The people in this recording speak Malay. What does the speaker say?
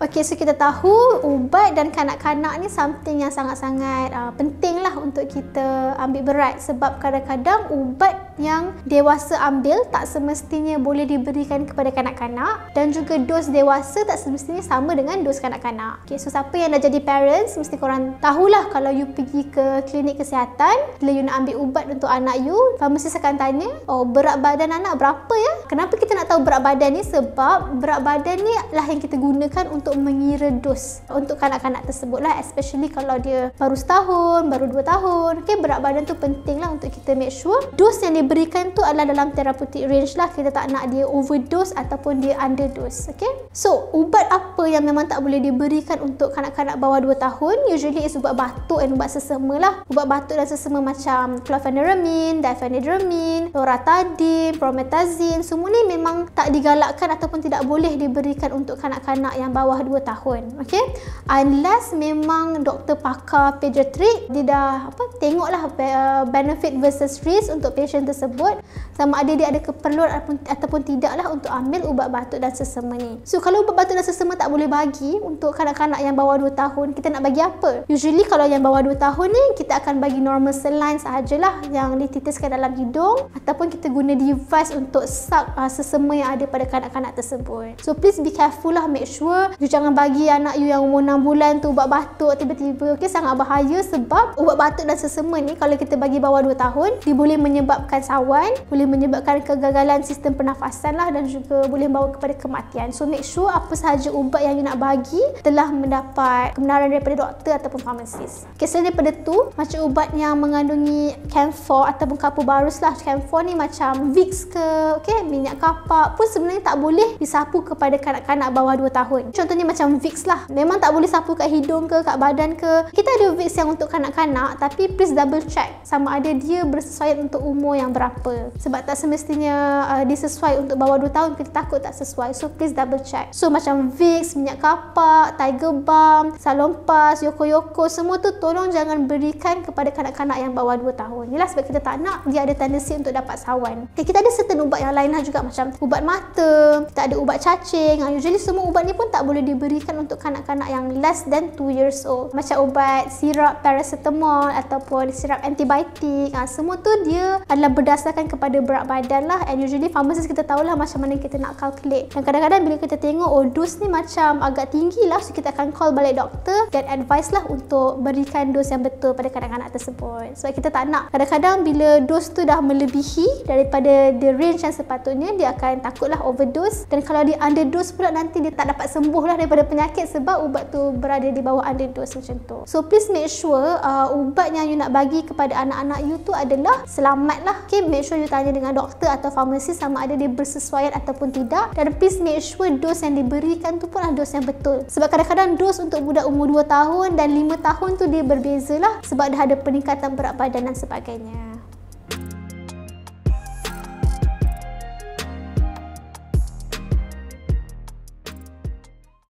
Okey, so kita tahu ubat dan kanak-kanak ni something yang sangat-sangat uh, penting lah untuk kita ambil berat sebab kadang-kadang ubat yang dewasa ambil tak semestinya boleh diberikan kepada kanak-kanak dan juga dos dewasa tak semestinya sama dengan dos kanak-kanak. Okay, so siapa yang dah jadi parents, mesti korang tahulah kalau you pergi ke klinik kesihatan, bila you nak ambil ubat untuk anak you, farmasis akan tanya, oh berat badan anak berapa ya? Kenapa kita nak tahu berat badan ni? Sebab berat badan ni lah yang kita gunakan untuk mengira dos untuk kanak-kanak tersebut lah, especially kalau dia baru setahun, baru dua tahun. Okay, berat badan tu penting lah untuk kita make sure dos yang dia berikan tu adalah dalam therapeutic range lah. Kita tak nak dia overdose ataupun dia underdose okay? So ubat apa yang memang tak boleh diberikan untuk kanak-kanak bawah 2 tahun? Usually is ubat batuk dan ubat sesama lah. Ubat batuk dan sesama macam chlorpheniramine, diphenhydramine, loratadine, promethazine. Semua ni memang tak digalakkan ataupun tidak boleh diberikan untuk kanak-kanak yang bawah 2 tahun okay unless memang doktor pakar pediatrik dia dah apa tengoklah uh, benefit versus risk untuk patient tersebut tersebut sama ada dia ada keperluan ataupun, ataupun tidaklah untuk ambil ubat batuk dan sesama ni. So kalau ubat batuk dan sesama tak boleh bagi untuk kanak-kanak yang bawah 2 tahun, kita nak bagi apa? Usually kalau yang bawah 2 tahun ni kita akan bagi normal saline sahajalah yang dititiskan dalam hidung ataupun kita guna device untuk suck uh, sesama yang ada pada kanak-kanak tersebut. So please be careful lah make sure you jangan bagi anak you yang umur 6 bulan tu ubat batuk tiba-tiba okay, sangat bahaya sebab ubat batuk dan sesama ni kalau kita bagi bawah 2 tahun dia boleh menyebabkan sawan boleh menyebabkan kegagalan sistem pernafasan lah dan juga boleh membawa kepada kematian. So make sure apa sahaja ubat yang you nak bagi telah mendapat kebenaran daripada doktor ataupun farmasis. Okay, selain daripada tu, macam ubat yang mengandungi camphor ataupun kapur barus lah. Camphor ni macam Vicks ke, okay, minyak kapak pun sebenarnya tak boleh disapu kepada kanak-kanak bawah 2 tahun. Contohnya macam Vicks lah. Memang tak boleh sapu kat hidung ke, kat badan ke. Kita ada Vicks yang untuk kanak-kanak tapi please double check sama ada dia bersesuaian untuk umur yang berapa. Sebab tak semestinya uh, disesuai untuk bawah 2 tahun kita takut tak sesuai. So please double check. So macam Vicks, minyak kapak, Tiger Balm, Salonpas, Yoko Yoko semua tu tolong jangan berikan kepada kanak-kanak yang bawah 2 tahun. Yalah sebab kita tak nak dia ada tendensi untuk dapat sawan. Okay, kita ada certain ubat yang lain lah juga macam ubat mata, kita ada ubat cacing. Uh, usually semua ubat ni pun tak boleh diberikan untuk kanak-kanak yang less than 2 years old. Macam ubat sirap paracetamol ataupun sirap antibiotik. Uh, semua tu dia adalah berdasarkan kepada berat badan lah and usually pharmacist kita tahulah macam mana kita nak calculate dan kadang-kadang bila kita tengok oh dos ni macam agak tinggi lah so kita akan call balik doktor dan advice lah untuk berikan dos yang betul pada kanak-kanak tersebut sebab kita tak nak kadang-kadang bila dos tu dah melebihi daripada the range yang sepatutnya dia akan takutlah overdose dan kalau dia underdose pula nanti dia tak dapat sembuh lah daripada penyakit sebab ubat tu berada di bawah underdose macam tu. So please make sure uh, ubat yang you nak bagi kepada anak-anak you tu adalah selamat lah okay make sure you tanya dengan doktor atau farmasi sama ada dia bersesuaian ataupun tidak. Dan please make sure dos yang diberikan tu pun adalah dos yang betul. Sebab kadang-kadang dos untuk budak umur 2 tahun dan 5 tahun tu dia berbeza lah sebab dah ada peningkatan berat badan dan sebagainya